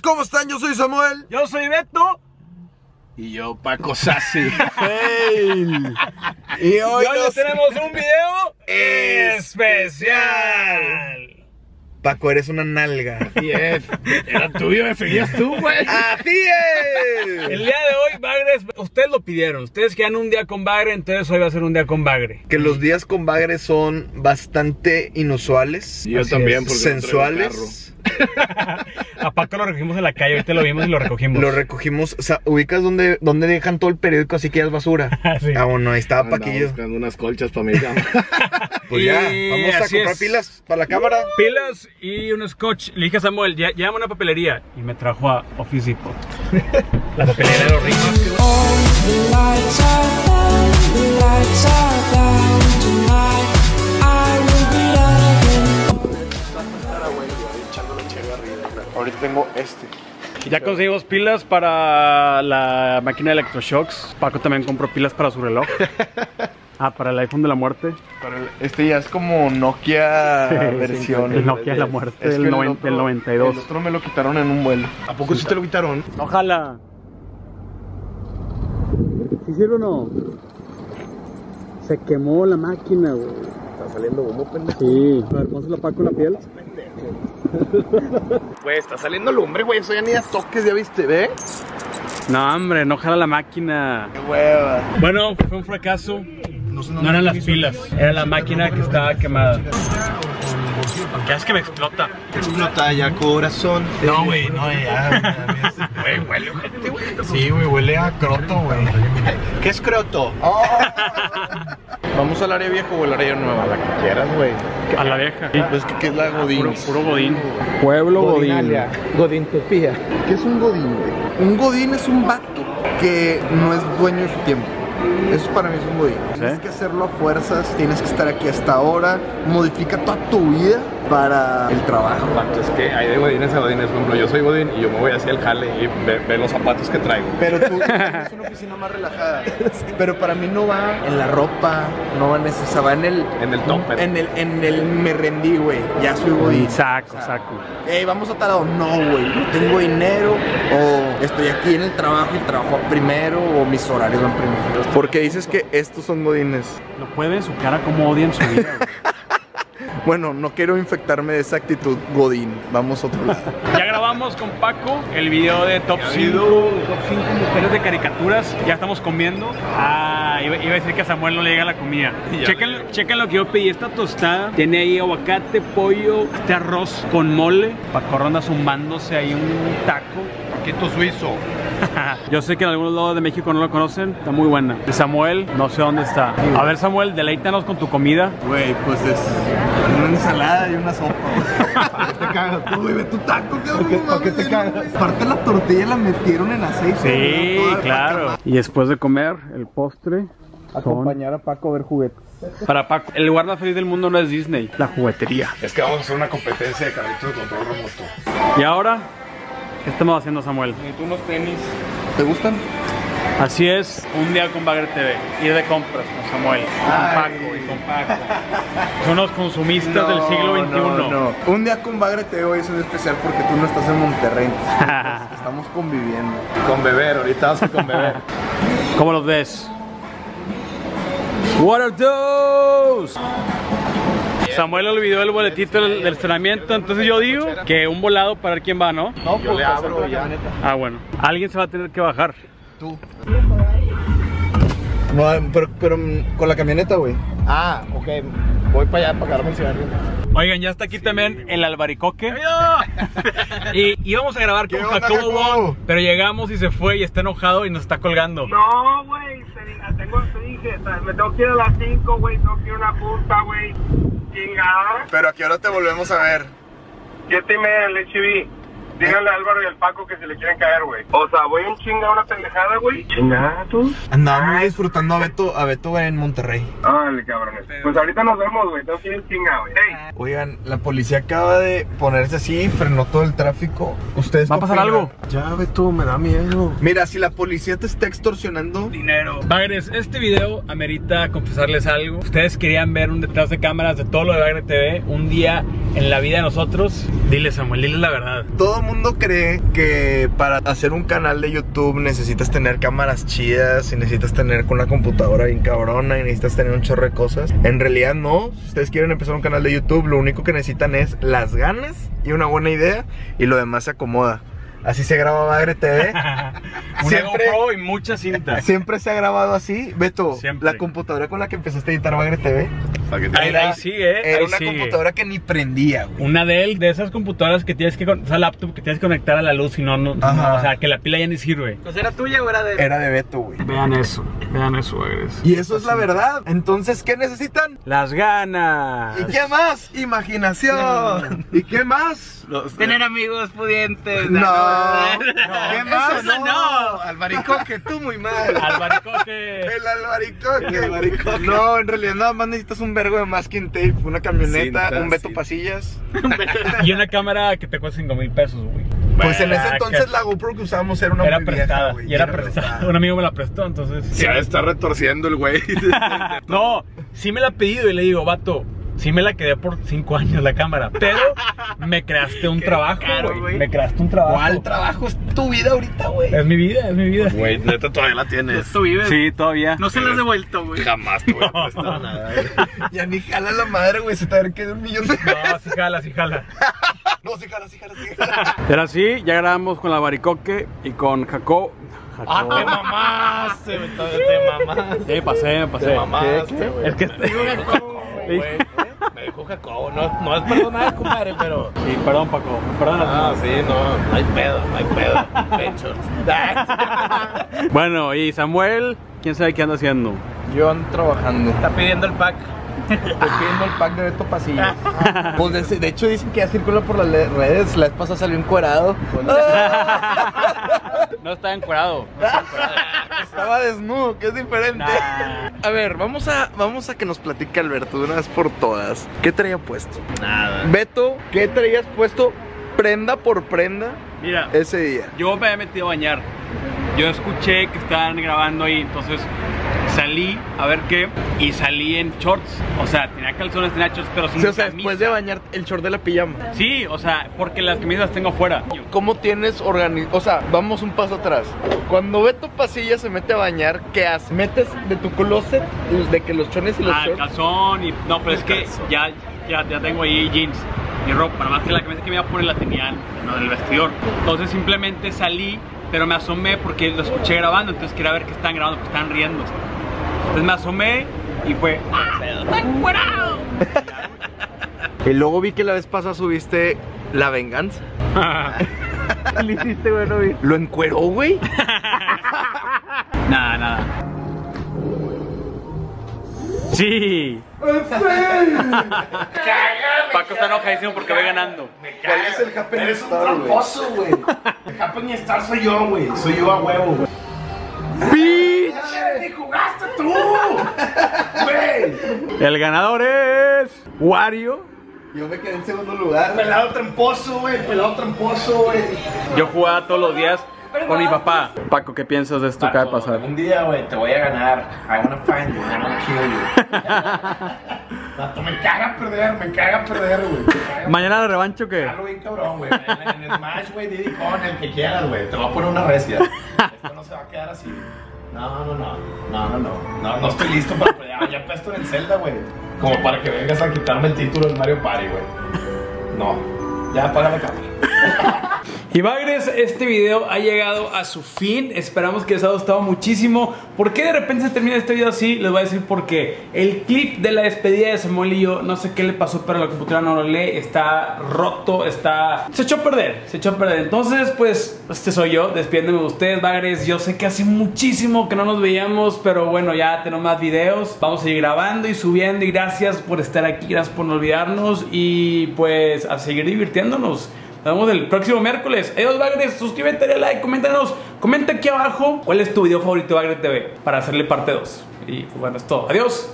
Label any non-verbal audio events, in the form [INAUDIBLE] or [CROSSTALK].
¿cómo están? Yo soy Samuel. Yo soy Beto. Y yo, Paco Sassi. [LAUGHS] Fail. Y hoy Y hoy nos- tenemos un video [LAUGHS] especial. Paco, eres una nalga. Y es, era tuyo, me seguías tú, güey. ¡Así es! El día de hoy, Bagres, ustedes lo pidieron. Ustedes querían un día con Bagre, entonces hoy va a ser un día con Bagre. Que los días con Bagre son bastante inusuales. Yo Así también, porque no sensuales. [LAUGHS] A Paco lo recogimos en la calle, ahorita lo vimos y lo recogimos. Lo recogimos, o sea, ubicas donde, donde dejan todo el periódico así que ya es basura. [LAUGHS] Sí. Ah, bueno, ahí estaba Andaba Paquillo. buscando unas colchas para mi cama. [LAUGHS] Pues ya, vamos a comprar es. pilas para la cámara. Pilas y un scotch. Le dije a Samuel, ya, llévame una papelería. Y me trajo a Office Depot. La papelería de los ricos. The lights are down, the lights are down tonight. I will be loving. Ahorita tengo este. Ya conseguimos pilas para la máquina de electroshocks. Paco también compró pilas para su reloj. [LAUGHS] Ah, para el iPhone de la muerte. Para el- este ya es como Nokia Sí, versión. el Nokia de la muerte Es el noven- otro- del 92. El otro me lo quitaron en un vuelo. ¿A poco sí te lo quitaron? Ojalá. ¿Sí sirve o no? Se quemó la máquina, güey. Está saliendo humo, pendejo. Sí. A ver, pónselo a Paco en la piel. [LAUGHS] Güey, está saliendo lumbre, güey. Eso ya ni a toques, ya viste, ¿ve? No, hombre, no jala la máquina. Qué hueva. Bueno, fue un fracaso. No eran las pilas, era la máquina que estaba quemada. ¿Qué es que me explota? Explota ya corazón. No, güey, no, ya. Güey, huele ojete, güey. Sí, güey, huele a croto, güey. ¿Qué es croto? ¿Vamos al área vieja o al área nueva? La que quieras, güey. A la vieja. Pues que ¿qué es la Godín. Puro, puro Godín. Pueblo Godín. Godintopía. ¿Qué es un Godín, güey? Un Godín es un vato que no es dueño de su tiempo. Eso para mí es un Godín. Tienes que hacerlo a fuerzas, tienes que estar aquí hasta ahora, modifica toda tu vida para el trabajo. Es que hay de godines a godines. Por ejemplo, yo soy godín y yo me voy hacia el jale y ve, ve los zapatos que traigo. Pero tú [LAUGHS] es una oficina más relajada. Pero para mí no va en la ropa, no va en eso, o sea, va en el... En el topper. En el, en el me rendí, güey. Ya soy Godín. Saco, saco. Ey, vamos a tal lado. No, güey, no tengo dinero. O estoy aquí en el trabajo y trabajo primero. O mis horarios van primero. Porque dices que estos son godines. Lo puede su cara como odian su vida. [LAUGHS] Bueno, no quiero infectarme de esa actitud godín. Vamos a otro lado. [LAUGHS] Ya grabamos con Paco el video de top 5 top 5 mujeres de caricaturas. Ya estamos comiendo. Ah, iba, iba a decir que a Samuel no le llega la comida. [LAUGHS] Chequen, chequen lo que yo pedí. Esta tostada tiene ahí aguacate, pollo, este arroz con mole. Paco ronda zumbándose ahí un taco. Paquito suizo. [LAUGHS] Yo sé que en algunos lados de México no lo conocen. Está muy buena. Y Samuel, no sé dónde está. A ver, Samuel, deleítanos con tu comida. Güey, pues es una ensalada y una sopa. [LAUGHS] te cagas tú, güey? Ve tu taco, qué ¿Por qué te cagas? Aparte la tortilla la metieron en aceite. Sí, claro. Y después de comer, el postre. son- Acompañar a Paco a ver juguetes. Para Paco, el lugar más feliz del mundo no es Disney, la juguetería. Es que vamos a hacer una competencia de carritos de control remoto. Y ahora, ¿qué estamos haciendo, Samuel? Necesito unos tenis. ¿Te gustan? Así es, un día con Bagre TV, ir de compras con Samuel, con Ay. Paco y con Paco. Son los consumistas del siglo XXI. No, no. Un día con Bagre te hoy es un especial porque tú no estás en Monterrey. [LAUGHS] entonces Estamos conviviendo. Con beber, ahorita vamos a con beber. ¿Cómo los ves? What are those? Samuel olvidó el boletito del, del estrenamiento, entonces yo digo que un volado para ver quién va, ¿no? No, Yo le abro ya. Ah, bueno. Alguien se va a tener que bajar. Tú. No, pero, pero mm, con la camioneta, güey. Ah, ok. Voy para allá para agarrarme el cigarrillo. Oigan, ya está aquí también el albaricoque. [LAUGHS] y íbamos a grabar con ¿Qué onda, Jacobo pero llegamos y se fue y está enojado y nos está colgando. No, güey, tengo, te dije, me tengo que ir a las 5, güey, tengo que ir a una junta, güey. Pero a qué hora te volvemos a ver. Siete y media en el HB. Díganle a Álvaro y al Paco que se le quieren caer, güey. O sea, voy en chinga a una pendejada, güey. ¿Chingada tú? Andábamos disfrutando a Beto, a Beto en Monterrey. Dale, cabrones. Pues ahorita nos vemos, güey. Tengo que ir en chinga, güey. Ey. Oigan, la policía acaba de ponerse así, frenó todo el tráfico. ¿Ustedes ¿Va a pasar opinan? algo? Ya, Beto, me da miedo. Mira, si la policía te está extorsionando, Dinero. Bagres, este video amerita confesarles algo. Ustedes querían ver un detrás de cámaras de todo lo de Bagre TV, un día en la vida de nosotros. Dile, Samuel, dile la verdad. todo el mundo cree que para hacer un canal de YouTube necesitas tener cámaras chidas y necesitas tener con una computadora bien cabrona y necesitas tener un chorro de cosas. En realidad no. Si ustedes quieren empezar un canal de YouTube, lo único que necesitan es las ganas y una buena idea y lo demás se acomoda. Así se graba Bagre TV. [LAUGHS] [LAUGHS] Siempre- GoPro y muchas cintas. Siempre se ha grabado así. Beto, Siempre. la computadora con la que empezaste a editar Bagre TV Para que Ahí, Era- ahí sigue, era ahí una sigue. computadora que ni prendía, güey. Una Dell de esas computadoras que tienes que esa laptop que tienes que conectar a la luz y no, no, no, Ajá. o sea, que la pila ya ni sirve. Pues era tuya o era de. Era de Beto, güey. Vean eso, vean eso, Bagres. Y eso es la verdad. Entonces, ¿qué necesitan? Las ganas. ¿Y qué más? Imaginación. ¿Y qué más? Tener amigos pudientes. No. no. ¿Qué más? Eso no. Albaricoque, tú muy mal. Albaricoque. El albaricoque. El albaricoque. No, en realidad nada más necesitas un vergo de masking tape, una camioneta, Cinta, un Beto sí. Pasillas. [LAUGHS] y una cámara que te cuesta 5 mil pesos, güey. Pues en ese entonces que- la GoPro que usábamos era una Era muy vieja, prestada. güey, y era prestada. [LAUGHS] Un amigo me la prestó, entonces. Se estar retorciendo el güey. [LAUGHS] No, sí me la ha pedido y le digo, vato, sí me la quedé por 5 años la cámara, pero me creaste un trabajo, caro, güey. Me creaste un trabajo. ¿Cuál trabajo es tu vida ahorita, güey? Es mi vida, es mi vida. Güey, neta todavía la tienes. Tú vives. Sí, todavía. No se lo has devuelto, güey. Jamás te voy a prestar nada. güey. [LAUGHS] Ya ni jala la madre, güey, se te va a ver que es un millón de No, sí jala, sí jala. [LAUGHS] No, sí jala, sí jala, sí jala. Era así, ya grabamos con la Baricoque y con Jacob. Ah, te mamaste, te te mamaste. Sí, pasé, me pasé. Te mamaste, güey. Es que [LAUGHS] güey. Me dijo Jacobo, no, no es perdonada, compadre, pero. Sí, perdón, Paco. Perdón. Ah, sí, no, no hay pedo, no hay pedo. Pechos. [LAUGHS] Bueno, y Samuel, quién sabe qué anda haciendo. Yo ando trabajando. Está pidiendo el pack. Estoy pidiendo el pack de Beto Pasillas. [LAUGHS] Pues de, de hecho dicen que ya circula por las redes. La vez pasada salió encuerado. [LAUGHS] No está encuadrado. Estaba desnudo, que es diferente. Nah. A ver, vamos a, vamos a que nos platique Alberto de una vez por todas. ¿Qué traía puesto? Nada. Beto, ¿qué traías puesto prenda por prenda Mira, ese día? yo me había metido a bañar. Yo escuché que estaban grabando ahí, entonces salí a ver qué y salí en shorts. O sea, tenía calzones, tenía shorts, pero sin Sí, o sea, camisa. después de bañar el short de la pijama. Sí, o sea, porque las camisas las tengo afuera. ¿Cómo tienes organizado? O sea, vamos un paso atrás. Cuando Beto Pasilla se mete a bañar, ¿qué haces? ¿Metes de tu closet de que los chones y los Ah, el shorts? calzón y... No, pero es que ya, ya, ya tengo ahí jeans y ropa. Nada más que la camisa que me iba a poner la tenía en en el vestidor. Entonces simplemente salí, pero me asomé porque lo escuché grabando. Entonces quería ver qué estaban grabando, porque estaban riendo. Entonces me asomé y fue... ¡Ah, está! [LAUGHS] Y luego vi que la vez pasada subiste La Venganza. ¿Qué [LAUGHS] le hiciste, güey? No vi. ¿Lo encueró, güey? [LAUGHS] nada, nada. Sí. Paco está enojadísimo porque voy ganando. ¿Cuál es el Eres un tramposo, güey. El Happening Star soy yo, güey. Soy yo a huevo, güey. ¡Bitch! ¡Ni jugaste tú! ¡Güey! El ganador es... Wario. Yo me quedé en segundo lugar. Pelado tramposo, güey. Pelado tramposo, güey. Yo jugaba todos los días con mi papá. Paco, ¿qué piensas de esto que acaba de pasar? Un día, güey, te voy a ganar. I wanna find you. I wanna kill you. [LAUGHS] Vato, me caga perder, me caga perder, güey. ¿Mañana de revancho qué? Hazlo bien cabrón, güey. En, en Smash, güey, Diddy Con, el que quieras, güey. Te voy a poner una recia. Esto no se va a quedar así. No, no, no. No, no, no. No, no estoy listo para pelear. Ya puesto en el Zelda, güey. Como para que vengas a quitarme el título del Mario Party, güey. No. Ya apaga la cámara. Y Bagres, este video ha llegado a su fin. Esperamos que les haya gustado muchísimo. ¿Por qué de repente se termina este video así? Les voy a decir por qué. El clip de la despedida de Samuel y yo, no sé qué le pasó, pero la computadora no lo lee. Está roto, está. Se echó a perder, se echó a perder. Entonces, pues, este soy yo, despidiéndome de ustedes, Bagres. Yo sé que hace muchísimo que no nos veíamos, pero bueno, ya tenemos más videos. Vamos a seguir grabando y subiendo. Y gracias por estar aquí, gracias por no olvidarnos. Y pues, a seguir divirtiéndonos. Nos vemos el próximo miércoles. Adiós, Bagres. Suscríbete, dale like, coméntanos. Comenta aquí abajo cuál es tu video favorito de Bagre TV para hacerle parte 2. Y bueno, es todo. Adiós.